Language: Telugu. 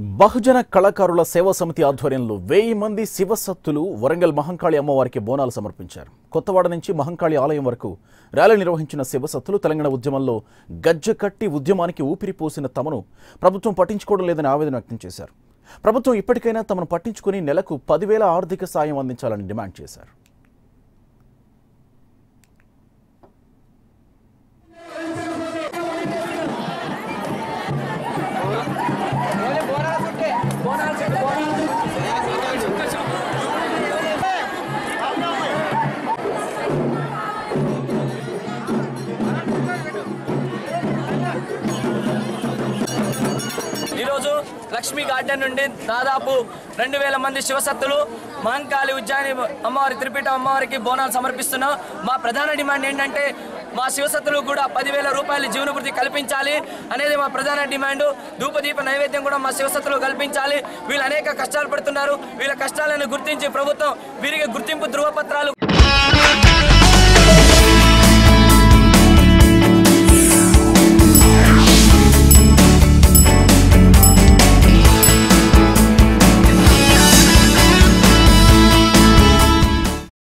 బహుజన కళాకారుల సేవా సమితి ఆధ్వర్యంలో వెయ్యి మంది శివసత్తులు వరంగల్ మహంకాళి అమ్మవారికి బోనాలు సమర్పించారు. కొత్తవాడ నుంచి మహంకాళి ఆలయం వరకు ర్యాలీ నిర్వహించిన శివసత్తులు తెలంగాణ ఉద్యమంలో గజ్జ కట్టి ఉద్యమానికి ఊపిరి పోసిన తమను ప్రభుత్వం పట్టించుకోవడం లేదని ఆవేదన వ్యక్తం చేశారు. ప్రభుత్వం ఇప్పటికైనా తమను పట్టించుకుని నెలకు పదివేల ఆర్థిక సాయం అందించాలని డిమాండ్ చేశారు. లక్ష్మీ గార్డెన్ నుండి దాదాపు రెండు వేల మంది శివసత్తులు మహంకాళి ఉజ్జాయిని అమ్మవారి త్రిపీఠ అమ్మవారికి బోనాలు సమర్పిస్తున్నాం మా ప్రధాన డిమాండ్ ఏంటంటే మా శివసత్తులు కూడా పదివేల రూపాయలు జీవనభృతి కల్పించాలి అనేది మా ప్రధాన డిమాండ్. ధూపదీప నైవేద్యం కూడా మా శివసత్తులు కల్పించాలి. వీళ్ళు అనేక కష్టాలు పడుతున్నారు. వీళ్ళ కష్టాలను గుర్తించి ప్రభుత్వం వీరికి గుర్తింపు ధృవపత్రాలు